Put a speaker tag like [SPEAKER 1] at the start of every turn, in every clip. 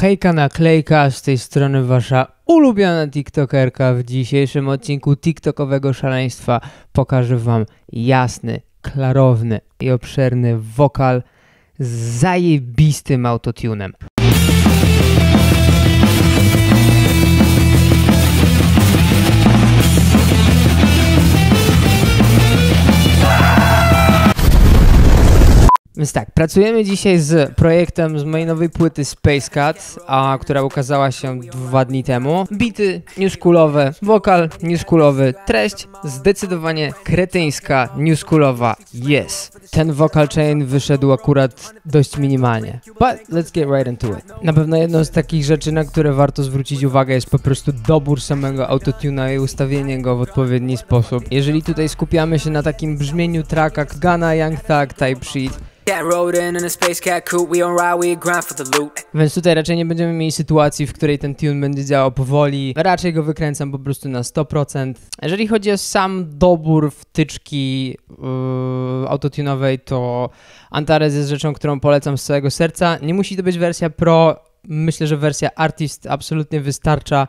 [SPEAKER 1] Hejka naklejka, z tej strony wasza ulubiona TikTokerka. W dzisiejszym odcinku TikTokowego szaleństwa pokażę wam jasny, klarowny i obszerny wokal z zajebistym autotunem. Więc tak, pracujemy dzisiaj z projektem z mojej nowej płyty Space Cat, a, która ukazała się dwa dni temu. Bity newschoolowe, wokal newschoolowy, treść zdecydowanie kretyńska, newschoolowa, yes. Ten vocal chain wyszedł akurat dość minimalnie. But let's get right into it. Na pewno jedną z takich rzeczy, na które warto zwrócić uwagę jest po prostu dobór samego autotuna i ustawienie go w odpowiedni sposób. Jeżeli tutaj skupiamy się na takim brzmieniu tracka Gana, Young Thug, Type Sheet, Więc tutaj raczej nie będziemy mieli sytuacji, w której ten tune będzie działał powoli. Raczej go wykręcam po prostu na 100%. Jeżeli chodzi o sam dobór wtyczki yy, autotunowej, to Antares jest rzeczą, którą polecam z całego serca. Nie musi to być wersja Pro. Myślę, że wersja Artist absolutnie wystarcza.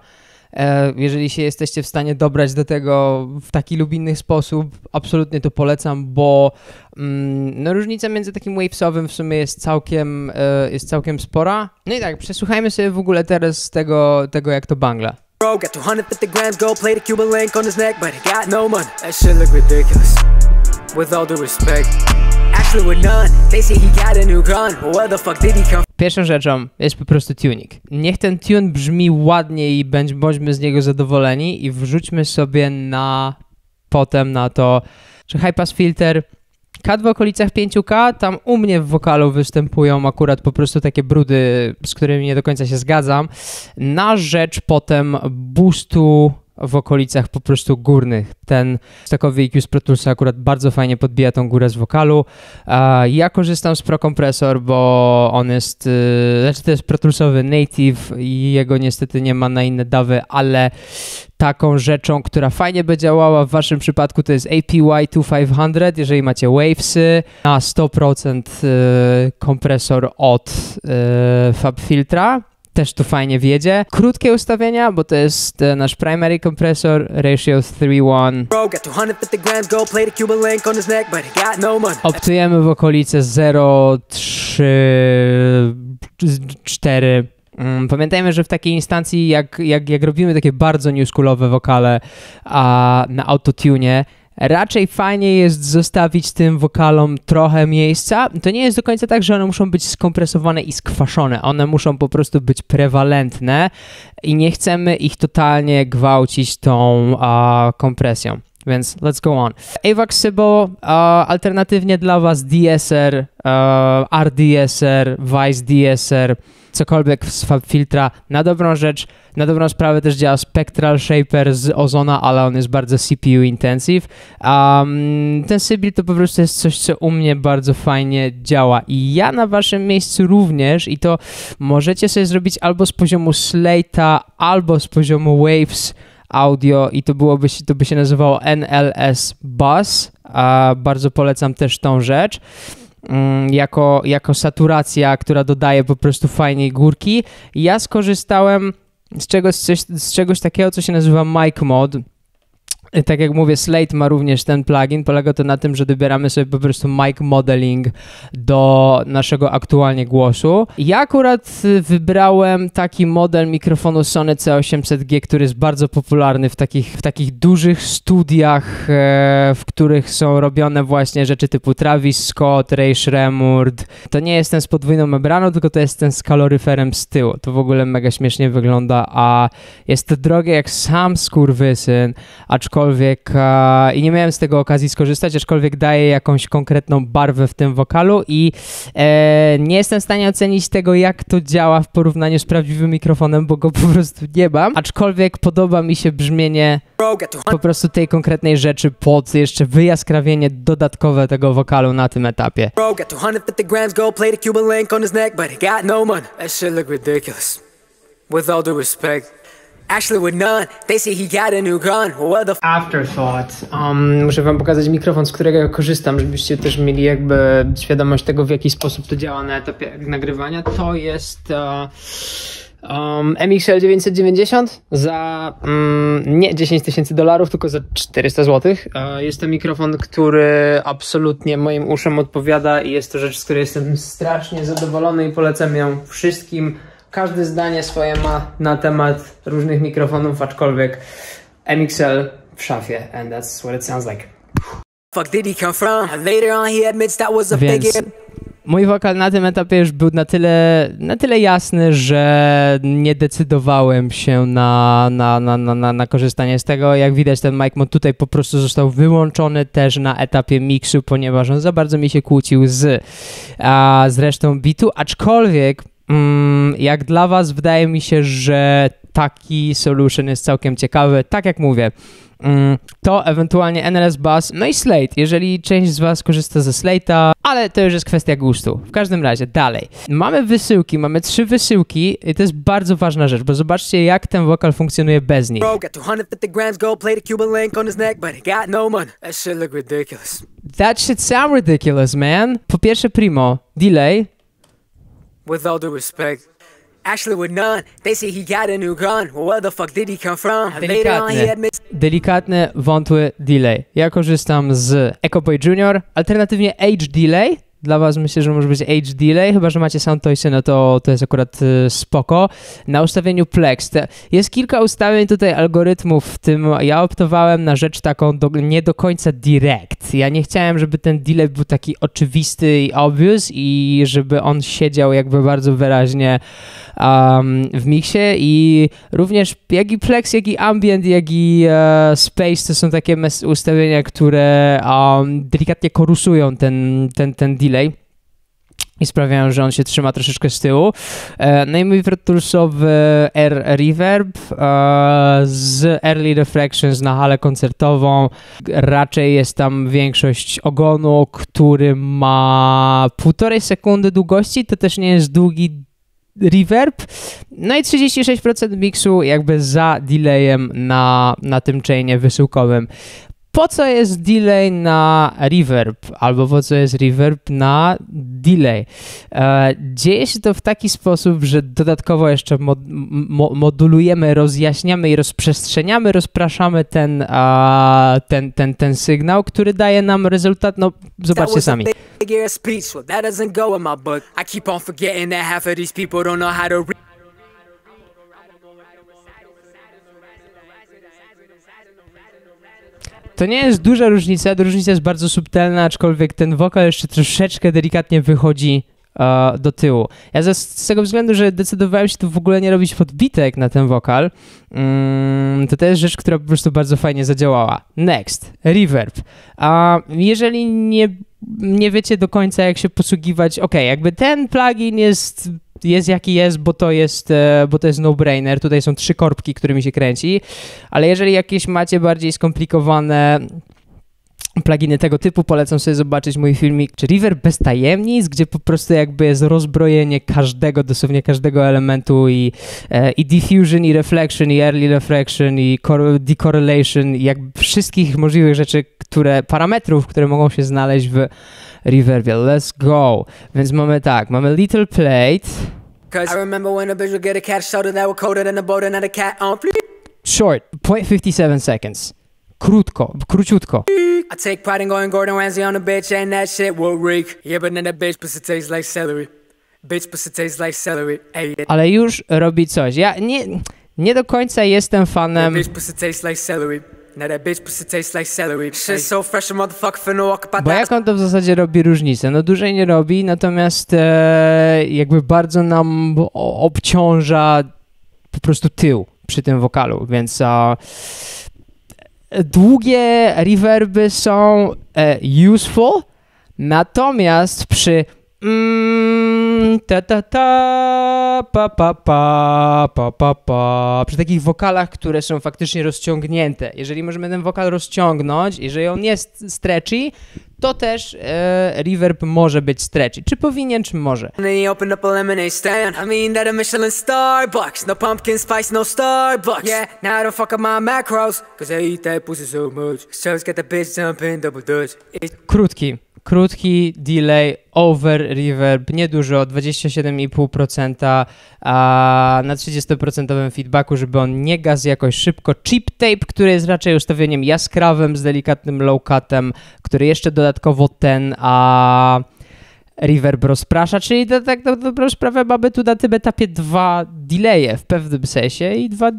[SPEAKER 1] E, Jeżeli się jesteście w stanie dobrać do tego w taki lub inny sposób, absolutnie to polecam, bo mm, no, różnica między takim wavesowym w sumie jest całkiem, e, jest całkiem spora. No i tak, przesłuchajmy sobie w ogóle teraz tego, tego jak to bangla.
[SPEAKER 2] Bro got 250 grams gold plated Cuban link on his neck, but he got no money. That shit look ridiculous. With all due respect,
[SPEAKER 1] Pierwszą rzeczą jest po prostu tuning. Niech ten tune brzmi ładnie i bądź, bądźmy z niego zadowoleni i wrzućmy sobie na potem na to, że high pass filter. Kat w okolicach 5K, tam u mnie w wokalu występują akurat po prostu takie brudy, z którymi nie do końca się zgadzam, na rzecz potem boostu w okolicach po prostu górnych. Ten stakowy EQ z Pro Toolsa akurat bardzo fajnie podbija tą górę z wokalu. Ja korzystam z Pro Compressor, bo on jest, yy, znaczy to jest Pro Toolsowy native i jego niestety nie ma na inne dawy, ale taką rzeczą, która fajnie by działała w waszym przypadku to jest APY 2500, jeżeli macie wavesy, na 100% yy, kompresor od yy, Fab Filtra też tu fajnie wiedzie. Krótkie ustawienia, bo to jest e, nasz primary kompresor, ratio 3-1.
[SPEAKER 2] Bro got 250 grams gold plated Cuban link on his neck, but he got no.
[SPEAKER 1] Optujemy w okolice 0,3-4. Mm, Pamiętajmy, że w takiej instancji, jak, jak, jak robimy takie bardzo newschoolowe wokale a, na autotune, raczej fajnie jest zostawić tym wokalom trochę miejsca. To nie jest do końca tak, że one muszą być skompresowane i skwaszone. One muszą po prostu być prewalentne i nie chcemy ich totalnie gwałcić tą a, kompresją. Więc let's go on. AVAX Sybo, a, alternatywnie dla Was DSR, a, RDSR, Vice DSR, cokolwiek z Fab Filtra. Na dobrą rzecz, na dobrą sprawę też działa Spectral Shaper z Ozona, ale on jest bardzo CPU intensive. Um, ten Sybil to po prostu jest coś, co u mnie bardzo fajnie działa i ja na waszym miejscu również i to możecie sobie zrobić albo z poziomu Slate'a, albo z poziomu Waves audio i to byłoby to by się nazywało NLS Bus. Bardzo polecam też tą rzecz. Mm, Jako, jako saturacja, która dodaje po prostu fajnej górki. Ja skorzystałem z czegoś, z czegoś takiego, co się nazywa Mic Mod. I Tak jak mówię, Slate ma również ten plugin. Polega to na tym, że dobieramy sobie po prostu mic modeling do naszego aktualnie głosu. Ja akurat y, wybrałem taki model mikrofonu Sony C800G, który jest bardzo popularny w takich, w takich dużych studiach, e, w których są robione właśnie rzeczy typu Travis Scott, Ray Shremurd. To nie jest ten z podwójną membraną, tylko to jest ten z kaloryferem z tyłu. To w ogóle mega śmiesznie wygląda, a jest to drogie jak sam skurwysyn, aczkolwiek e, i nie miałem z tego okazji skorzystać, aczkolwiek daje jakąś konkretną barwę w tym wokalu i e, nie jestem w stanie ocenić tego, jak to działa w porównaniu z prawdziwym mikrofonem, bo go po prostu nie mam, aczkolwiek podoba mi się brzmienie
[SPEAKER 2] Bro got 200
[SPEAKER 1] po prostu tej konkretnej rzeczy pod jeszcze wyjaskrawienie dodatkowe tego wokalu na tym etapie.
[SPEAKER 2] Bro got 250 grams gold plated Cuban link on his neck, but he got no. With all due respect, None, they say he got a new gun. Well, the
[SPEAKER 1] Afterthought. Um, muszę wam pokazać mikrofon, z którego ja korzystam, żebyście też mieli jakby świadomość tego, w jaki sposób to działa na etapie nagrywania. To jest e, um, MXL 990 za mm, nie 10 tysięcy dolarów, tylko za 400 zł. E, jest to mikrofon, który absolutnie moim uszom odpowiada i jest to rzecz, z której jestem strasznie zadowolony i polecam ją wszystkim. Każde zdanie swoje ma na temat różnych mikrofonów, aczkolwiek MXL w szafie and that's what it sounds like.
[SPEAKER 2] fuck did he come from? Later on, he admits that was a
[SPEAKER 1] Więc mój wokal na tym etapie już był na tyle, na tyle jasny, że nie decydowałem się na, na, na, na, na, na korzystanie z tego. Jak widać, ten mic mod tutaj po prostu został wyłączony też na etapie miksu, ponieważ on za bardzo mi się kłócił z, a, z resztą bitu, aczkolwiek jak dla was wydaje mi się, że taki solution jest całkiem ciekawy. Tak jak mówię, mm, to ewentualnie NLS Bass, no i Slate, jeżeli część z was korzysta ze Slate'a, ale to już jest kwestia gustu. W każdym razie, dalej. Mamy wysyłki, mamy trzy wysyłki i to jest bardzo ważna rzecz, bo zobaczcie jak ten wokal funkcjonuje bez nich.
[SPEAKER 2] Bro got 250 grams gold plated Cuban link on his neck, but he got money. That shit look ridiculous.
[SPEAKER 1] That shit sound ridiculous, man. Po pierwsze, primo, delay,
[SPEAKER 2] With all due respect. Actually with none, they say he got a new gun. Well, where the fuck did he come from? Later on, he
[SPEAKER 1] delikatny,
[SPEAKER 2] admits
[SPEAKER 1] delikatny, wątły delay. Ja korzystam z EcoBoy Junior, alternatywnie Age Delay. Dla was myślę, że może być Age Delay, chyba że macie Soundtoysy, no to, to jest akurat y, spoko. Na ustawieniu Plex. Jest kilka ustawień tutaj algorytmów, w tym ja optowałem na rzecz taką do, nie do końca direct. Ja nie chciałem, żeby ten delay był taki oczywisty i obvious i żeby on siedział jakby bardzo wyraźnie um, w miksie i również jak i Plex, jak i Ambient, jak i e, Space to są takie ustawienia, które um, delikatnie korusują ten, ten, ten delay i sprawiają, że on się trzyma troszeczkę z tyłu. E, no i mój Pro Toolsowy R Reverb e, z Early Reflections na halę koncertową. Raczej jest tam większość ogonu, który ma półtorej sekundy długości. To też nie jest długi reverb. No i 36% miksu jakby za delayem na, na tym chainie wysyłkowym. Po co jest delay na reverb, albo po co jest reverb na delay? E, dzieje się to w taki sposób, że dodatkowo jeszcze mod, mo, modulujemy, rozjaśniamy i rozprzestrzeniamy, rozpraszamy ten, ten, ten, ten sygnał, który daje nam rezultat, no
[SPEAKER 2] that
[SPEAKER 1] zobaczcie sami.
[SPEAKER 2] that to
[SPEAKER 1] nie jest duża różnica, różnica jest bardzo subtelna, aczkolwiek ten wokal jeszcze troszeczkę delikatnie wychodzi e, do tyłu. Ja ze, z tego względu, że decydowałem się tu w ogóle nie robić podbitek na ten wokal, mm, to to jest rzecz, która po prostu bardzo fajnie zadziałała. Next, reverb. A jeżeli nie, nie wiecie do końca, jak się posługiwać, ok, jakby ten plugin jest jest jaki jest, bo to jest, e, bo to jest no-brainer. Tutaj są trzy korbki, którymi się kręci, ale jeżeli jakieś macie bardziej skomplikowane pluginy tego typu, polecam sobie zobaczyć mój filmik, czy River bez tajemnic, gdzie po prostu jakby jest rozbrojenie każdego, dosłownie każdego elementu i, e, i diffusion, i reflection, i early reflection, i cor- decorrelation, i jakby wszystkich możliwych rzeczy, które, parametrów, które mogą się znaleźć w Reverbie. Let's go. Więc mamy tak, mamy Little Plate,
[SPEAKER 2] I remember when a bitch would get a cat shouted that were colder than a boat and had a cat on
[SPEAKER 1] short, 0.57 seconds. Krótko, króciutko.
[SPEAKER 2] I take pride in going Gordon Ramsay on a bitch and that shit will reek. Yeah, but then that bitch pussy tastes like celery. Bitch pussy tastes like celery.
[SPEAKER 1] Ale już robi coś. Ja nie, nie do końca jestem fanem.
[SPEAKER 2] bitch pussy tastes like celery. Now that bitch pussy tastes like celery. So fresh, a motherfucker finna walk up out
[SPEAKER 1] Bo jak on to w zasadzie robi różnicę? No dłużej nie robi, natomiast e, jakby bardzo nam obciąża po prostu tył przy tym wokalu, więc a, długie reverby są e, useful, natomiast przy mm, ta ta ta pa pa pa pa pa pa przy takich wokalach, które są faktycznie rozciągnięte. Jeżeli możemy ten wokal rozciągnąć, jeżeli on jest stretchy, to też e, reverb może być stretchy. Czy powinien, czy może.
[SPEAKER 2] No no
[SPEAKER 1] Krótki. Krótki delay, over reverb, niedużo, 27,5% a na 30% feedbacku, żeby on nie gazł jakoś szybko. Chip tape, który jest raczej ustawieniem jaskrawym z delikatnym low cutem, który jeszcze dodatkowo ten a reverb rozprasza, czyli to, tak na dobrą sprawę mamy tu na tym etapie dwa delaye w pewnym sensie i dwa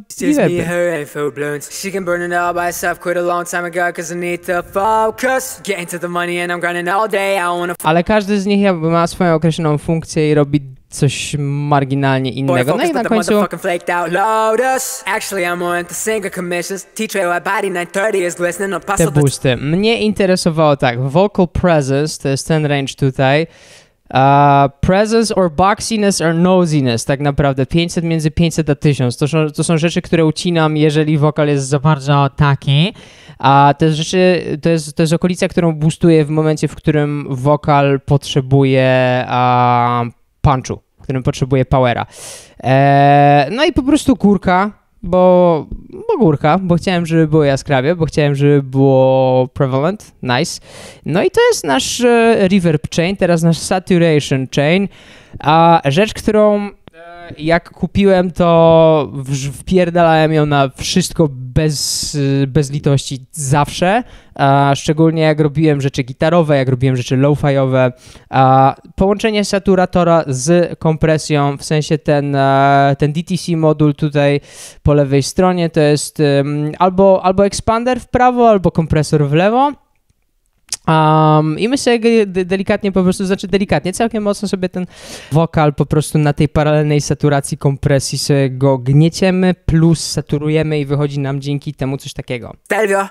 [SPEAKER 2] wanna
[SPEAKER 1] Ale każdy z nich ma swoją określoną funkcję i robi coś marginalnie innego. No i na końcu
[SPEAKER 2] motherfucking flaked out Lotus. Actually, I'm more into singer commissions. T-Trail white body 930 is glistening. No
[SPEAKER 1] te boosty. Mnie interesowało tak, vocal presence, to jest ten range tutaj, Uh, presence or boxiness or nosiness, tak naprawdę 500 między 500 a 1000. To są, to są rzeczy, które ucinam, jeżeli wokal jest za bardzo taki. A te rzeczy, to jest, to jest okolica, którą boostuję w momencie, w którym wokal potrzebuje uh, punchu, którym potrzebuje powera. E, no i po prostu górka, bo, bo górka, bo chciałem, żeby było jaskrawie, bo chciałem, żeby było prevalent, nice. No i to jest nasz e, reverb chain, teraz nasz saturation chain, a rzecz, którą jak kupiłem, to wpierdalałem ją na wszystko bez, bez litości zawsze, szczególnie jak robiłem rzeczy gitarowe, jak robiłem rzeczy lo-fiowe, a połączenie saturatora z kompresją, w sensie ten, e, ten DTC modul tutaj po lewej stronie to jest albo, albo expander w prawo, albo kompresor w lewo. Um, I my sobie ge- de- delikatnie po prostu, znaczy delikatnie, całkiem mocno sobie ten wokal po prostu na tej paralelnej saturacji kompresji sobie go gnieciemy, plus saturujemy i wychodzi nam dzięki temu coś takiego.
[SPEAKER 2] Stelvio.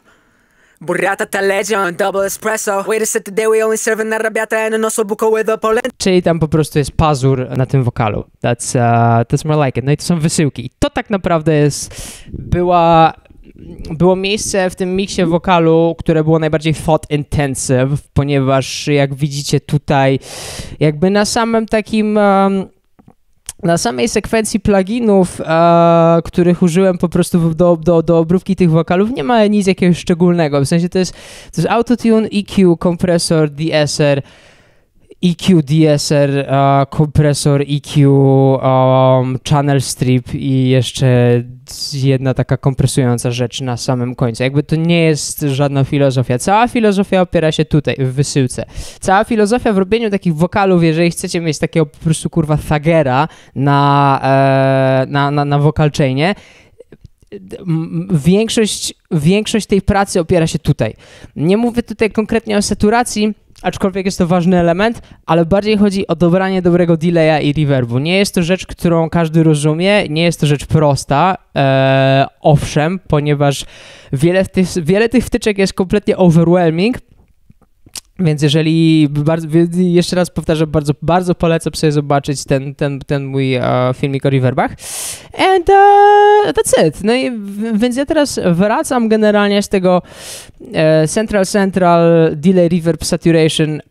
[SPEAKER 2] Burrata taleggio double espresso. Wait a set today we only serving arrabbiata and an osso buco with a polenta.
[SPEAKER 1] Czyli tam po prostu jest pazur na tym wokalu. That's, uh, that's more like it. No i to są wysyłki. I to tak naprawdę jest, była, było miejsce w tym miksie wokalu, które było najbardziej thought intensive, ponieważ jak widzicie tutaj, jakby na samym takim... Um, na samej sekwencji pluginów, e, których użyłem po prostu do, do, do obróbki tych wokalów, nie ma nic jakiegoś szczególnego. W sensie to jest, to jest autotune, EQ, kompresor, DSR, EQ, DSR, kompresor, EQ, um, channel strip i jeszcze jedna taka kompresująca rzecz na samym końcu. Jakby to nie jest żadna filozofia. Cała filozofia opiera się tutaj, w wysyłce. Cała filozofia w robieniu takich wokalów, jeżeli chcecie mieć takiego po prostu kurwa thagera na, e, na, na, na vocal chainie, większość, większość tej pracy opiera się tutaj. Nie mówię tutaj konkretnie o saturacji, aczkolwiek jest to ważny element, ale bardziej chodzi o dobranie dobrego delaya i reverbu. Nie jest to rzecz, którą każdy rozumie, nie jest to rzecz prosta, e, owszem, ponieważ wiele, tych, wiele tych wtyczek jest kompletnie overwhelming, więc jeżeli, bardzo, jeszcze raz powtarzam, bardzo, bardzo polecam sobie zobaczyć ten, ten, ten mój e, filmik o reverbach. And uh, that's it. No i więc ja teraz wracam generalnie z tego e, Central Central Delay Reverb Saturation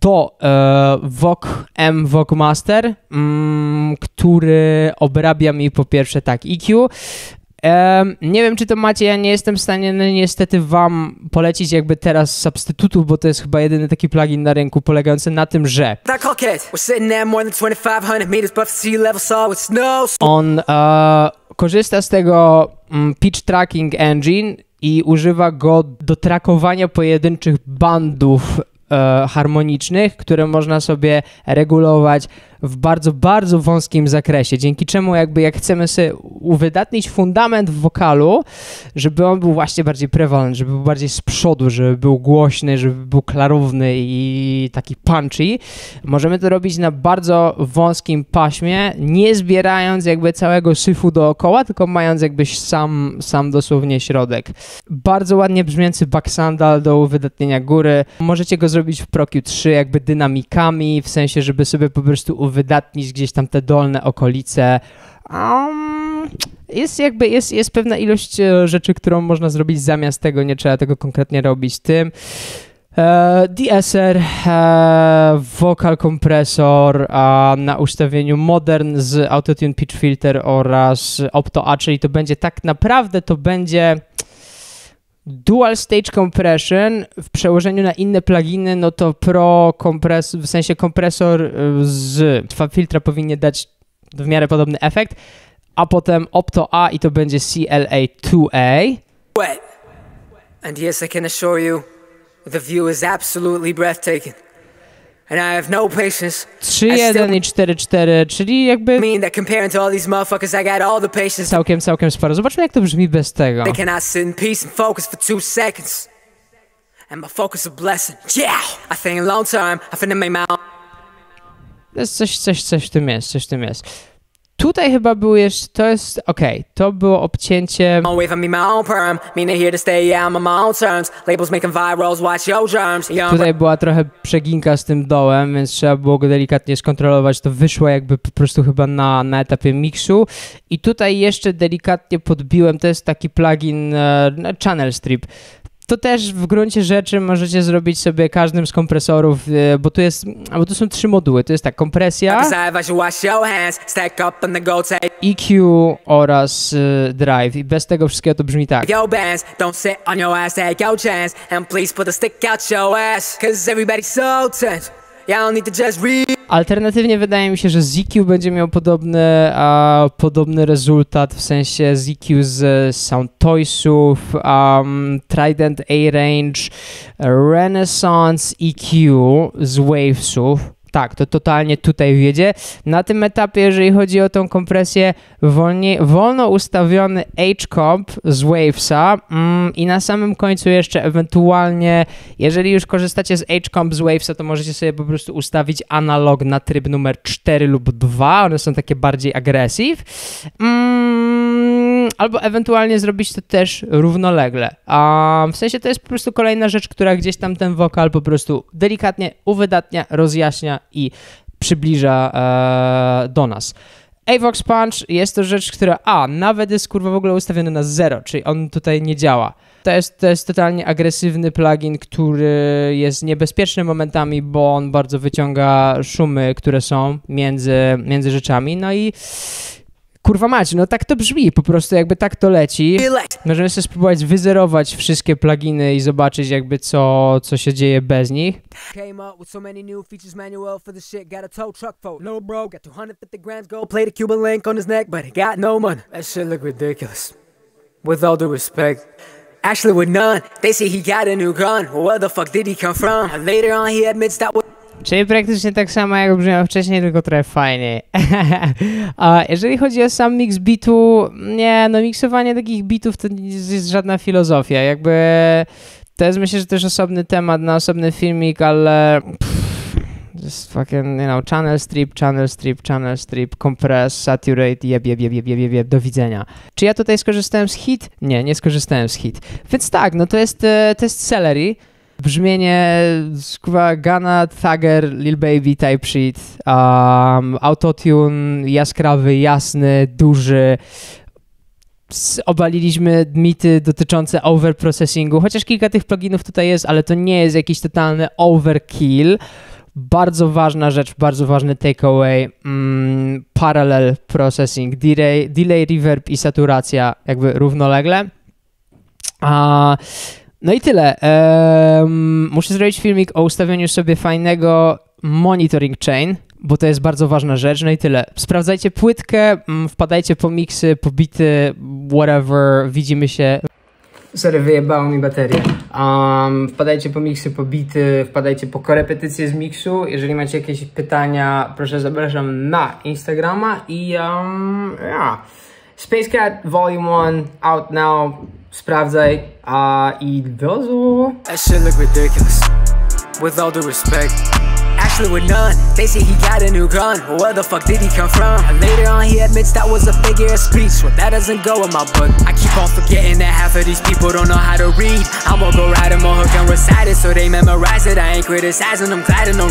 [SPEAKER 1] do e, VOC M VOC Master, mm, który obrabia mi po pierwsze tak EQ, Em, nie wiem, czy to macie, ja nie jestem w stanie no, niestety wam polecić jakby teraz substytutów, bo to jest chyba jedyny taki plugin na rynku polegający na tym, że
[SPEAKER 2] That coquette. We're sitting at more than 2,500 meters above sea level, so it's no
[SPEAKER 1] on e, korzysta z tego mm, pitch tracking engine i używa go do trakowania pojedynczych bandów e, harmonicznych, które można sobie regulować w bardzo, bardzo wąskim zakresie, dzięki czemu jakby jak chcemy sobie uwydatnić fundament w wokalu, żeby on był właśnie bardziej prevalent, żeby był bardziej z przodu, żeby był głośny, żeby był klarowny i taki punchy, możemy to robić na bardzo wąskim paśmie, nie zbierając jakby całego syfu dookoła, tylko mając jakby sam, sam dosłownie środek. Bardzo ładnie brzmiący backsandal do uwydatnienia góry. Możecie go zrobić w Pro Q3 jakby dynamikami, w sensie, żeby sobie po prostu uwydatnić gdzieś tam te dolne okolice. Um, jest jakby, jest, jest pewna ilość e, rzeczy, którą można zrobić zamiast tego, nie trzeba tego konkretnie robić tym. E, DSR, e, vocal kompresor a na ustawieniu Modern z Autotune Pitch Filter oraz Opto A, czyli to będzie tak naprawdę to będzie Dual Stage Compression w przełożeniu na inne pluginy, no to Pro kompres, w sensie kompresor y, z filtra powinien dać w miarę podobny efekt, a potem Opto A i to będzie CLA2A.
[SPEAKER 2] Wet. And yes, I can assure you, the view is absolutely breathtaking. And I have no patience.
[SPEAKER 1] 3.1 i 4.4, czyli jakby
[SPEAKER 2] to
[SPEAKER 1] całkiem, całkiem sporo. Zobaczmy jak to brzmi bez tego.
[SPEAKER 2] Own.
[SPEAKER 1] Jest coś, coś, coś w tym jest, coś w tym jest. Tutaj chyba był jeszcze, to jest, okej, to było obcięcie, tutaj była trochę przeginka z tym dołem, więc trzeba było go delikatnie skontrolować, to wyszło jakby po prostu chyba na, na etapie miksu. I tutaj jeszcze delikatnie podbiłem, to jest taki plugin e, Channel Strip. To też w gruncie rzeczy możecie zrobić sobie każdym z kompresorów, e, bo tu jest, bo tu są trzy moduły, to jest tak kompresja,
[SPEAKER 2] take
[SPEAKER 1] EQ oraz e, drive. I bez tego wszystkiego to brzmi tak. Alternatywnie wydaje mi się, że ZQ będzie miał podobny, a, podobny rezultat, w sensie ZQ z Sound Toysów, um, Trident A-Range, Renaissance EQ z Wavesów. Tak, to totalnie tutaj wiedzie. Na tym etapie, jeżeli chodzi o tą kompresję, wolnie, wolno ustawiony H-Comp z Wavesa mm, i na samym końcu jeszcze ewentualnie, jeżeli już korzystacie z H-Comp z Wavesa, to możecie sobie po prostu ustawić analog na tryb numer 4 lub 2, one są takie bardziej aggressive. Mm, albo ewentualnie zrobić to też równolegle. A w sensie to jest po prostu kolejna rzecz, która gdzieś tam ten wokal po prostu delikatnie uwydatnia, rozjaśnia i przybliża e, do nas. Avox Punch jest to rzecz, która a, nawet jest kurwa w ogóle ustawiony na zero, czyli on tutaj nie działa. To jest, to jest totalnie agresywny plugin, który jest niebezpieczny momentami, bo on bardzo wyciąga szumy, które są między, między rzeczami. No i kurwa mać, no tak to brzmi, po prostu jakby tak to leci. Możemy sobie spróbować wyzerować wszystkie pluginy i zobaczyć jakby co, co się dzieje bez nich.
[SPEAKER 2] With no bro. Got 250 grams gold plated Cuban link on his neck, but he got no. With all due respect. Actually, with none. They say he got a new gun. Well, where the fuck did he come from? Later on, he admits that was.
[SPEAKER 1] Czyli praktycznie tak samo jak brzmiał wcześniej, tylko trochę fajniej. A jeżeli chodzi o sam mix bitu, nie, no miksowanie takich bitów to nie jest żadna filozofia. Jakby to jest myślę, że też osobny temat na osobny filmik, ale pff, just fucking, you know, channel strip, channel strip, channel strip, compress, saturate, jeb, jeb, jeb, jeb, jeb, jeb, do widzenia. Czy ja tutaj skorzystałem z hit? Nie, nie skorzystałem z hit. Więc tak, no to jest, e, to jest celery. Brzmienie skwa Gana, Thugger, Lil Baby, Type Sheet, um, autotune jaskrawy, jasny, duży. Obaliliśmy mity dotyczące overprocessingu, chociaż kilka tych pluginów tutaj jest, ale to nie jest jakiś totalny overkill. Bardzo ważna rzecz, bardzo ważny takeaway, mm, parallel processing, delay, delay, reverb i saturacja jakby równolegle. A, no i tyle. Em, muszę zrobić filmik o ustawieniu sobie fajnego monitoring chain, bo to jest bardzo ważna rzecz. No i tyle. Sprawdzajcie płytkę, mm, wpadajcie po miksy, po bity, whatever. Widzimy się. Sorry, wyjebało mi baterię. Um, wpadajcie po miksy, po bity, wpadajcie po korepetycje z miksu. Jeżeli macie jakieś pytania, proszę zapraszam na Instagrama i um, yeah. Space Cat Volume 1 out now. Sprawdzaj a i wiozu.
[SPEAKER 2] That shit look ridiculous. With all due respect. Actually, with none. They say he got a new gun. Where the fuck did he come from? And later on, he admits that was a figure of speech. Well, that doesn't go in my book. I keep on forgetting that half of these people don't know how to read. I'ma go 'em a hook and recite it so they memorize it. I ain't criticizing them, glad in no